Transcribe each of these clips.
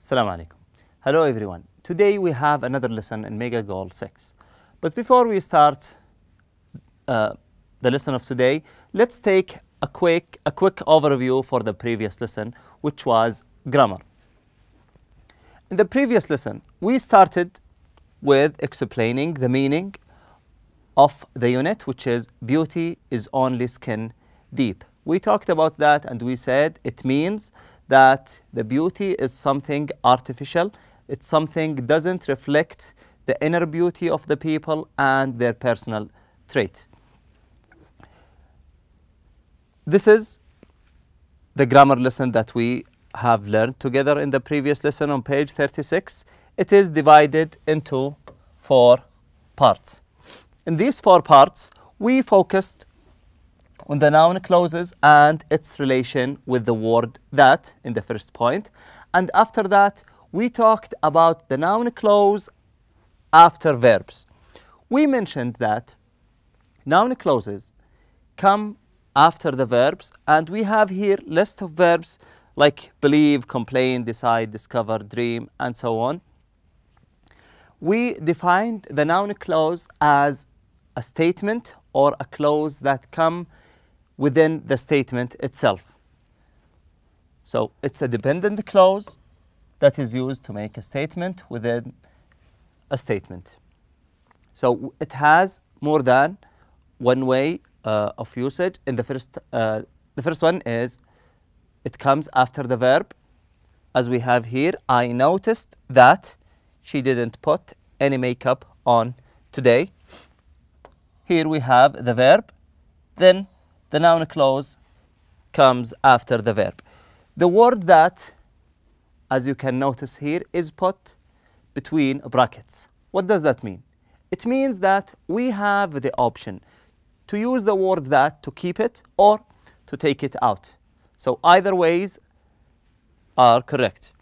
Assalamu alaikum. Hello everyone. Today we have another lesson in Mega Goal 6. But before we start uh, the lesson of today, let's take a quick, a quick overview for the previous lesson, which was grammar. In the previous lesson, we started with explaining the meaning of the unit, which is beauty is only skin deep. We talked about that and we said it means that the beauty is something artificial, it's something doesn't reflect the inner beauty of the people and their personal trait. This is the grammar lesson that we have learned together in the previous lesson on page 36. It is divided into four parts. In these four parts, we focused on the noun clauses and its relation with the word that in the first point. And after that, we talked about the noun clause after verbs. We mentioned that noun clauses come after the verbs and we have here list of verbs like believe, complain, decide, discover, dream and so on. We defined the noun clause as a statement or a clause that come within the statement itself. So it's a dependent clause that is used to make a statement within a statement. So it has more than one way uh, of usage. In the first, uh, the first one is it comes after the verb, as we have here. I noticed that she didn't put any makeup on today. Here we have the verb, then the noun clause comes after the verb. The word that, as you can notice here, is put between brackets. What does that mean? It means that we have the option to use the word that to keep it or to take it out. So either ways are correct.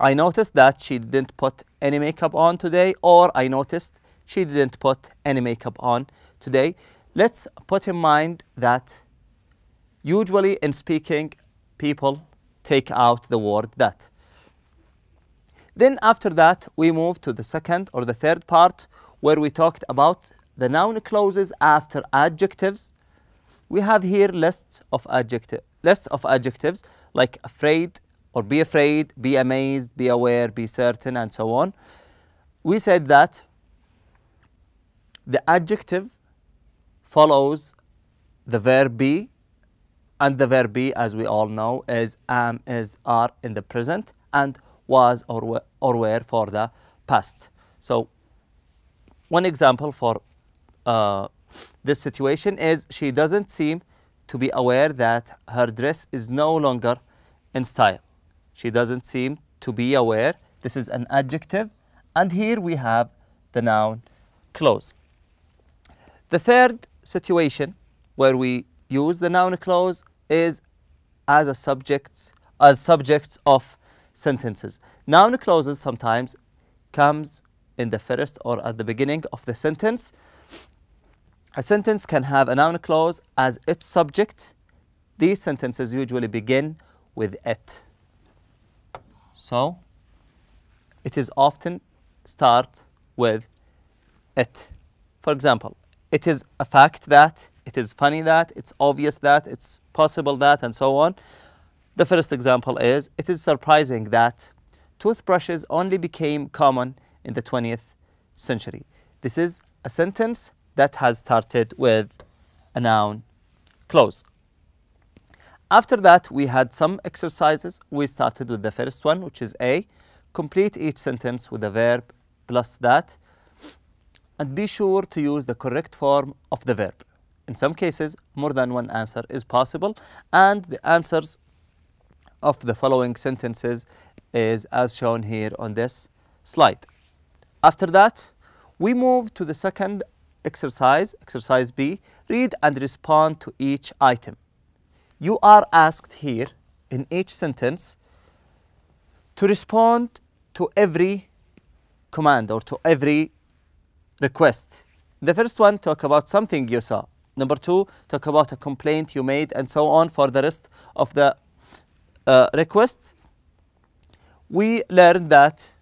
I noticed that she didn't put any makeup on today or I noticed she didn't put any makeup on today let's put in mind that usually in speaking, people take out the word that. Then after that, we move to the second or the third part where we talked about the noun clauses after adjectives. We have here lists of adjective, list of adjectives like afraid or be afraid, be amazed, be aware, be certain, and so on. We said that the adjective follows the verb be, and the verb be, as we all know, is am, is, are in the present, and was or, or were for the past. So, one example for uh, this situation is she doesn't seem to be aware that her dress is no longer in style. She doesn't seem to be aware. This is an adjective, and here we have the noun clause. The third situation where we use the noun clause is as a subjects as subjects of sentences. Noun clauses sometimes comes in the first or at the beginning of the sentence. A sentence can have a noun clause as its subject. These sentences usually begin with it. So it is often start with it. For example, it is a fact that, it is funny that, it's obvious that, it's possible that, and so on. The first example is it is surprising that toothbrushes only became common in the 20th century. This is a sentence that has started with a noun clause. After that, we had some exercises. We started with the first one, which is A. Complete each sentence with a verb plus that and be sure to use the correct form of the verb. In some cases, more than one answer is possible, and the answers of the following sentences is as shown here on this slide. After that, we move to the second exercise, exercise B, read and respond to each item. You are asked here in each sentence to respond to every command or to every request. The first one, talk about something you saw. Number two, talk about a complaint you made and so on for the rest of the uh, requests. we learned that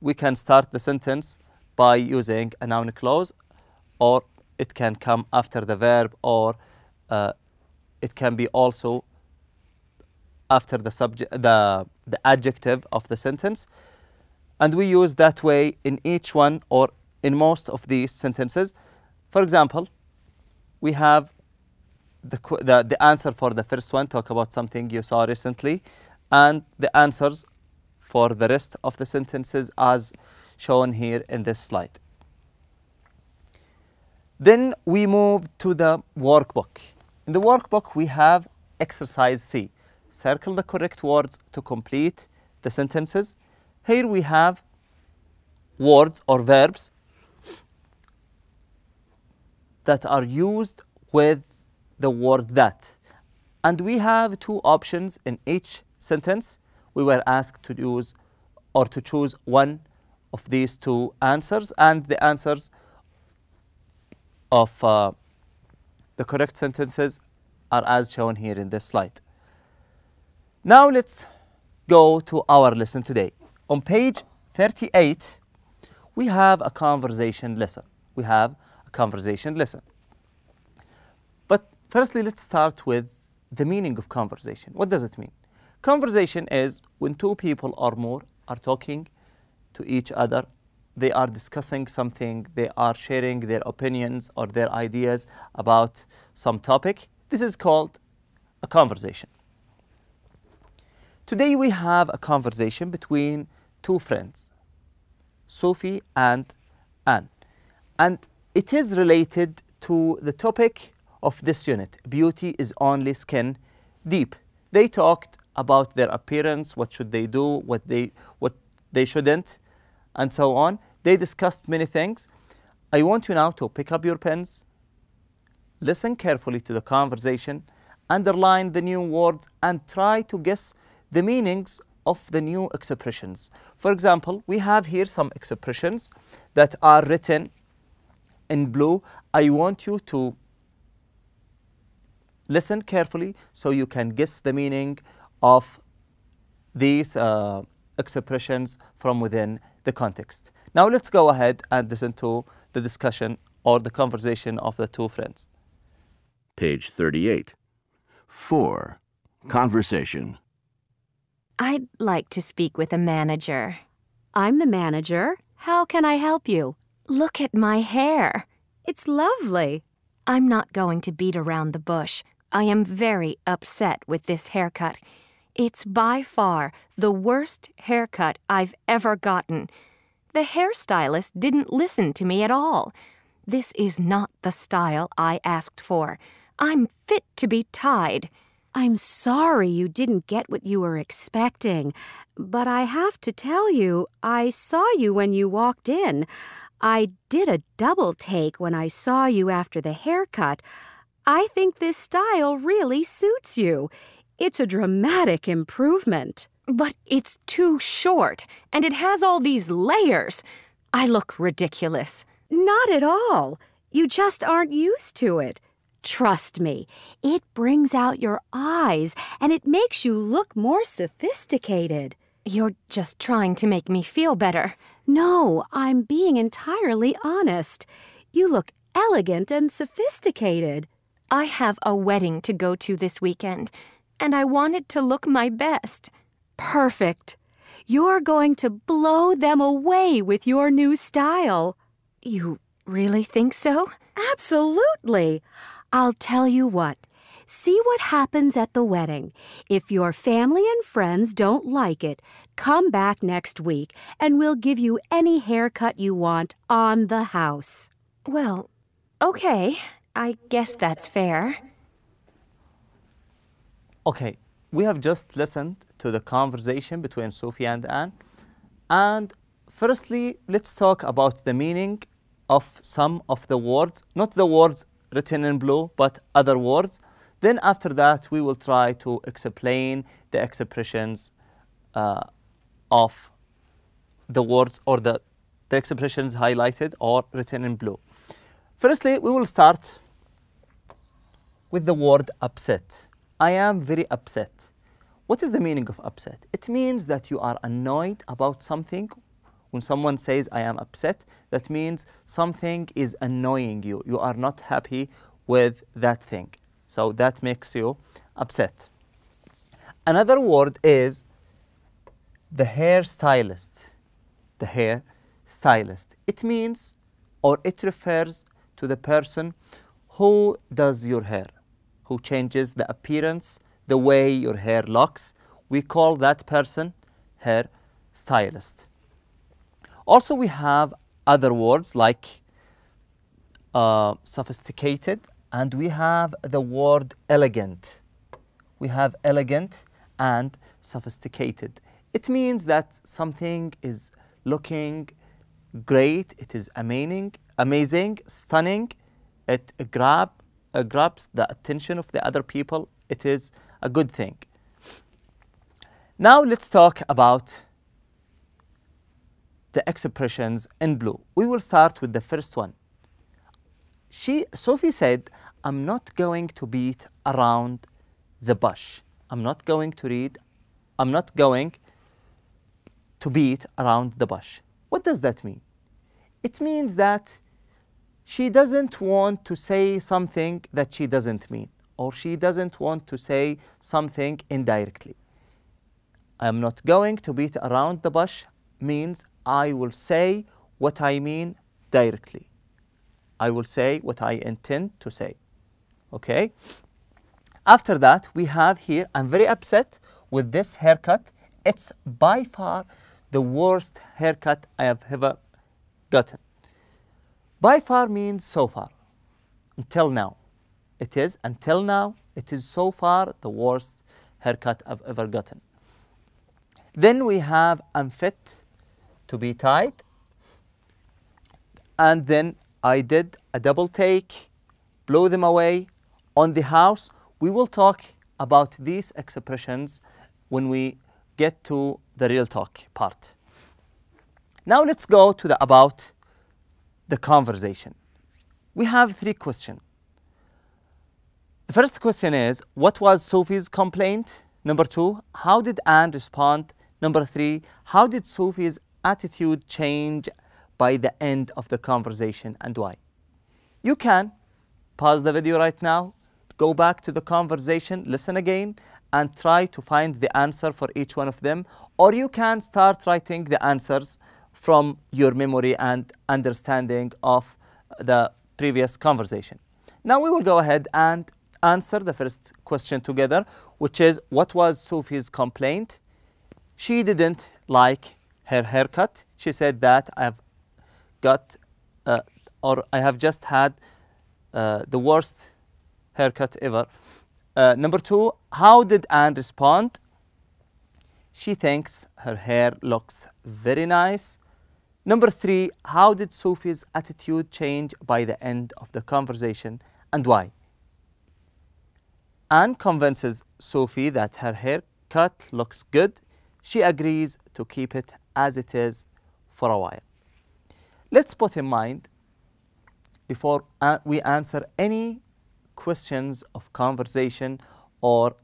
we can start the sentence by using a noun clause or it can come after the verb or uh, it can be also after the subject the the adjective of the sentence and we use that way in each one or in most of these sentences. For example we have the, the, the answer for the first one talk about something you saw recently and the answers for the rest of the sentences as shown here in this slide. Then we move to the workbook. In the workbook we have exercise C. Circle the correct words to complete the sentences. Here we have words or verbs that are used with the word that. And we have two options in each sentence. We were asked to use or to choose one of these two answers and the answers of uh, the correct sentences are as shown here in this slide. Now let's go to our lesson today. On page 38, we have a conversation lesson. We have conversation lesson. But firstly, let's start with the meaning of conversation. What does it mean? Conversation is when two people or more are talking to each other, they are discussing something, they are sharing their opinions or their ideas about some topic. This is called a conversation. Today we have a conversation between two friends, Sophie and Anne. And it is related to the topic of this unit, beauty is only skin deep. They talked about their appearance, what should they do, what they, what they shouldn't, and so on. They discussed many things. I want you now to pick up your pens, listen carefully to the conversation, underline the new words, and try to guess the meanings of the new expressions. For example, we have here some expressions that are written in blue. I want you to listen carefully so you can guess the meaning of these uh, expressions from within the context. Now let's go ahead and listen to the discussion or the conversation of the two friends. Page 38. 4. Conversation. I'd like to speak with a manager. I'm the manager. How can I help you? Look at my hair. It's lovely. I'm not going to beat around the bush. I am very upset with this haircut. It's by far the worst haircut I've ever gotten. The hairstylist didn't listen to me at all. This is not the style I asked for. I'm fit to be tied. I'm sorry you didn't get what you were expecting, but I have to tell you, I saw you when you walked in. I did a double take when I saw you after the haircut. I think this style really suits you. It's a dramatic improvement. But it's too short, and it has all these layers. I look ridiculous. Not at all. You just aren't used to it. Trust me, it brings out your eyes and it makes you look more sophisticated. You're just trying to make me feel better. No, I'm being entirely honest. You look elegant and sophisticated. I have a wedding to go to this weekend, and I wanted to look my best. Perfect. You're going to blow them away with your new style. You really think so? Absolutely. I'll tell you what. See what happens at the wedding. If your family and friends don't like it, come back next week and we'll give you any haircut you want on the house. Well, okay. I guess that's fair. Okay, we have just listened to the conversation between Sophie and Anne. And firstly, let's talk about the meaning of some of the words, not the words written in blue, but other words. Then after that, we will try to explain the expressions uh, of the words or the, the expressions highlighted or written in blue. Firstly, we will start with the word upset. I am very upset. What is the meaning of upset? It means that you are annoyed about something. When someone says, I am upset, that means something is annoying you. You are not happy with that thing. So that makes you upset. Another word is the hairstylist. The hair stylist. It means or it refers to the person who does your hair, who changes the appearance, the way your hair looks. We call that person hair stylist. Also, we have other words like uh, sophisticated, and we have the word elegant. We have elegant and sophisticated. It means that something is looking great, it is amazing, amazing, stunning, it grab, uh, grabs the attention of the other people, it is a good thing. Now let's talk about the expressions in blue. We will start with the first one. She, Sophie said, I'm not going to beat around the bush. I'm not going to read, I'm not going to beat around the bush. What does that mean? It means that she doesn't want to say something that she doesn't mean, or she doesn't want to say something indirectly. I'm not going to beat around the bush means I will say what I mean directly. I will say what I intend to say. Okay? After that, we have here, I'm very upset with this haircut. It's by far the worst haircut I have ever gotten. By far means so far, until now. It is until now, it is so far the worst haircut I've ever gotten. Then we have unfit to be tied. And then I did a double take, blow them away on the house. We will talk about these expressions when we get to the real talk part. Now let's go to the about the conversation. We have three questions. The first question is What was Sophie's complaint? Number two, how did Anne respond? Number three, how did Sophie's attitude change by the end of the conversation and why? You can pause the video right now, go back to the conversation, listen again, and try to find the answer for each one of them. Or you can start writing the answers from your memory and understanding of the previous conversation. Now we will go ahead and answer the first question together, which is what was Sophie's complaint? She didn't like her haircut. She said that I've got uh, or I have just had uh, the worst haircut ever. Uh, number two, how did Anne respond? She thinks her hair looks very nice. Number three, how did Sophie's attitude change by the end of the conversation and why? Anne convinces Sophie that her haircut looks good. She agrees to keep it as it is for a while. Let's put in mind, before we answer any questions of conversation or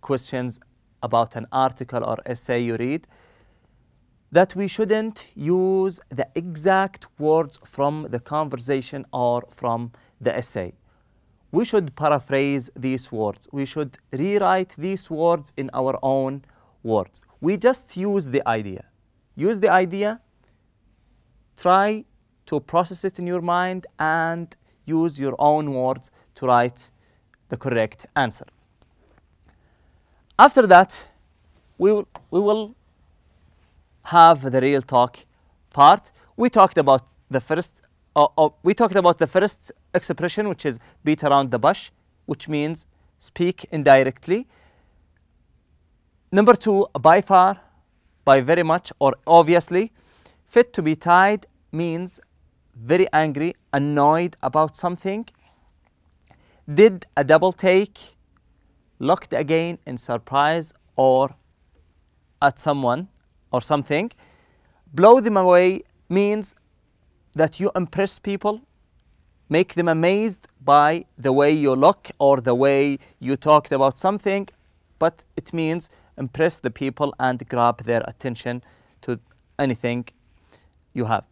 questions about an article or essay you read, that we shouldn't use the exact words from the conversation or from the essay. We should paraphrase these words. We should rewrite these words in our own words. We just use the idea. Use the idea, try to process it in your mind, and use your own words to write the correct answer. After that, we will, we will have the real talk part. We talked about the first uh, uh, we talked about the first expression, which is beat around the bush, which means speak indirectly. Number two, by far, by very much, or obviously. Fit to be tied means very angry, annoyed about something. Did a double take, looked again in surprise or at someone or something. Blow them away means that you impress people, make them amazed by the way you look or the way you talked about something. but it means impress the people and grab their attention to anything you have.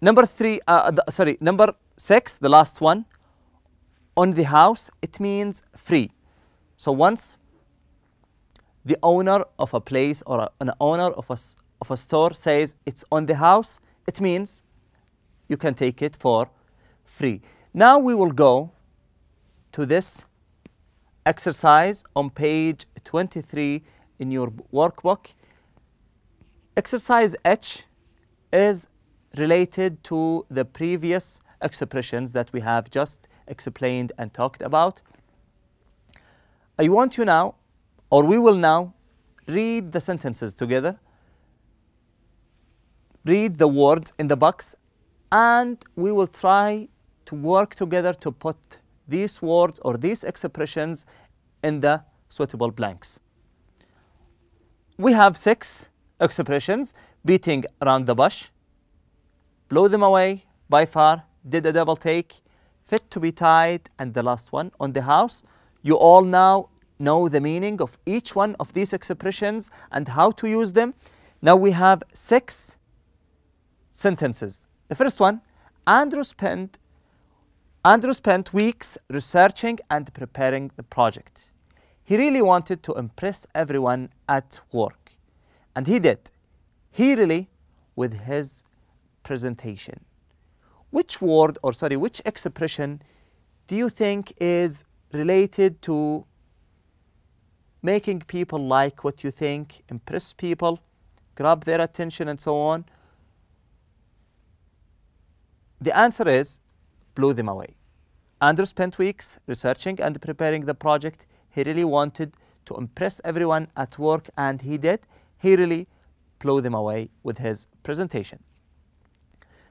Number three, uh, the, sorry, number six, the last one, on the house, it means free. So once the owner of a place or a, an owner of a, of a store says it's on the house, it means you can take it for free. Now we will go to this exercise on page 23 in your workbook. Exercise H is related to the previous expressions that we have just explained and talked about. I want you now, or we will now, read the sentences together, read the words in the box, and we will try to work together to put these words or these expressions in the suitable blanks. We have six expressions beating around the bush, blow them away, by far, did a double take, fit to be tied, and the last one on the house. You all now know the meaning of each one of these expressions and how to use them. Now we have six sentences. The first one Andrew spent, Andrew spent weeks researching and preparing the project. He really wanted to impress everyone at work. And he did. He really, with his presentation. Which word, or sorry, which expression do you think is related to making people like what you think, impress people, grab their attention, and so on? The answer is blew them away. Andrew spent weeks researching and preparing the project. He really wanted to impress everyone at work, and he did. He really blew them away with his presentation.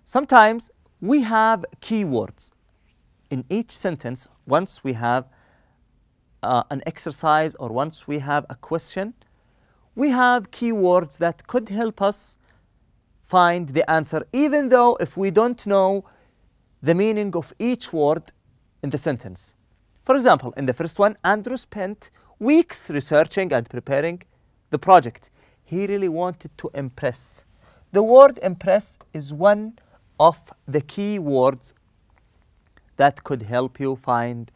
Sometimes we have keywords in each sentence once we have uh, an exercise or once we have a question. We have keywords that could help us find the answer, even though if we don't know the meaning of each word in the sentence. For example, in the first one, Andrew spent weeks researching and preparing the project. He really wanted to impress. The word impress is one of the key words that could help you find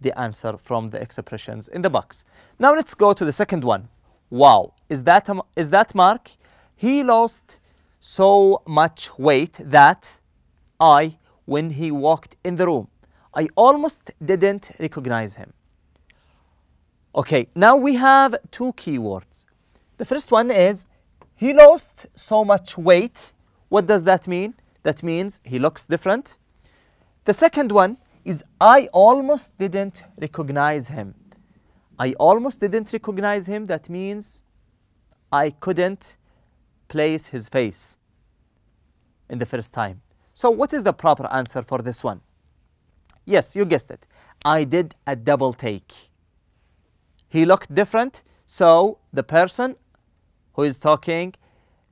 the answer from the expressions in the box. Now let's go to the second one. Wow, is that, a, is that Mark? He lost so much weight that I, when he walked in the room, I almost didn't recognize him. Okay, now we have two keywords. The first one is he lost so much weight. What does that mean? That means he looks different. The second one is I almost didn't recognize him. I almost didn't recognize him. That means I couldn't place his face in the first time. So, what is the proper answer for this one? Yes, you guessed it. I did a double take. He looked different, so the person who is talking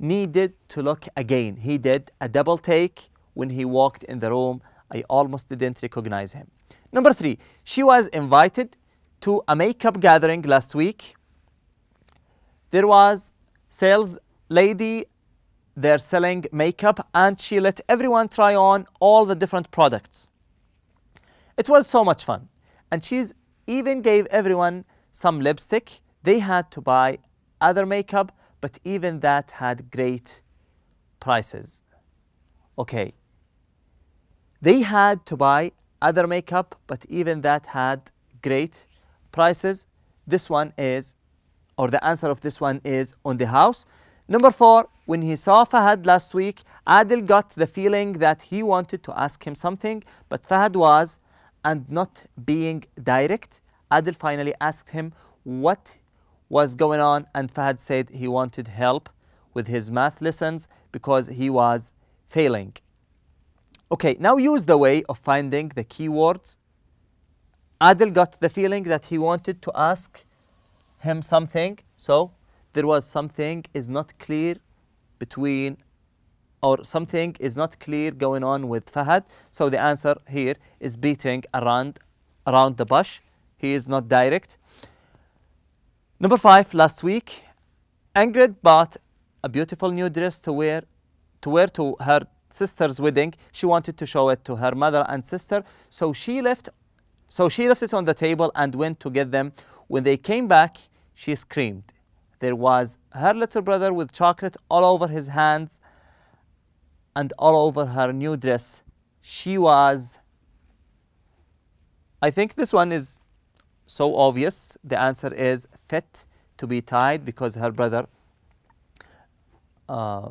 needed to look again. He did a double take when he walked in the room. I almost didn't recognize him. Number three, she was invited to a makeup gathering last week. There was sales lady they're selling makeup and she let everyone try on all the different products. It was so much fun. And she's even gave everyone some lipstick. They had to buy other makeup but even that had great prices. Okay. They had to buy other makeup, but even that had great prices. This one is, or the answer of this one is on the house. Number four, when he saw Fahad last week, Adil got the feeling that he wanted to ask him something, but Fahad was, and not being direct, Adil finally asked him what was going on and Fahad said he wanted help with his math lessons because he was failing. Okay, now use the way of finding the keywords. Adil got the feeling that he wanted to ask him something, so there was something is not clear between or something is not clear going on with Fahad. So the answer here is beating around around the bush. He is not direct. Number five, last week, Ingrid bought a beautiful new dress to wear to wear to her sister's wedding. She wanted to show it to her mother and sister, so she left so she left it on the table and went to get them. When they came back, she screamed. There was her little brother with chocolate all over his hands and all over her new dress. She was I think this one is so obvious. The answer is fit to be tied because her brother uh,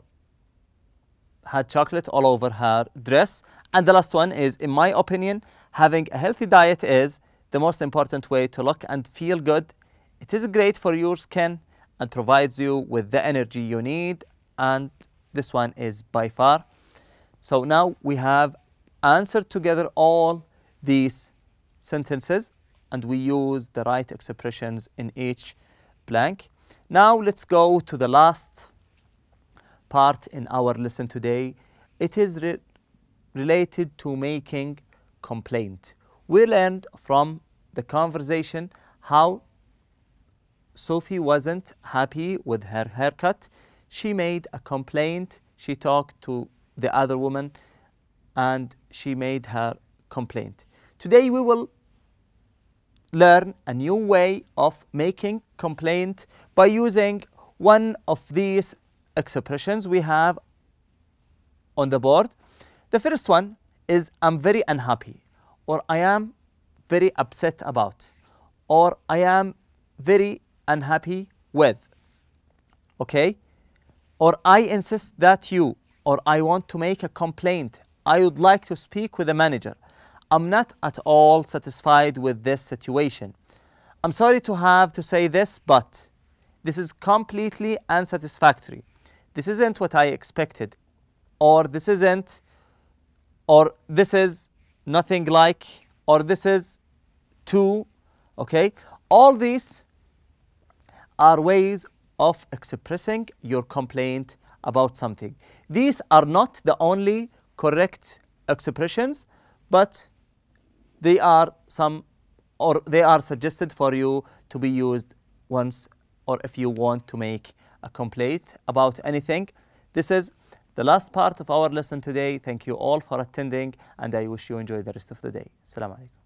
had chocolate all over her dress. And the last one is, in my opinion, having a healthy diet is the most important way to look and feel good. It is great for your skin and provides you with the energy you need. And this one is by far. So now we have answered together all these sentences and we use the right expressions in each blank. Now let's go to the last part in our lesson today. It is re related to making complaint. We learned from the conversation how Sophie wasn't happy with her haircut. She made a complaint. She talked to the other woman and she made her complaint. Today we will learn a new way of making complaint by using one of these expressions we have on the board. The first one is I'm very unhappy or I am very upset about or I am very unhappy with. Okay? Or I insist that you or I want to make a complaint. I would like to speak with the manager. I'm not at all satisfied with this situation. I'm sorry to have to say this, but this is completely unsatisfactory. This isn't what I expected, or this isn't, or this is nothing like, or this is too, okay? All these are ways of expressing your complaint about something. These are not the only correct expressions, but they are some or they are suggested for you to be used once or if you want to make a complaint about anything. This is the last part of our lesson today. Thank you all for attending and I wish you enjoy the rest of the day. Assalamu alaikum.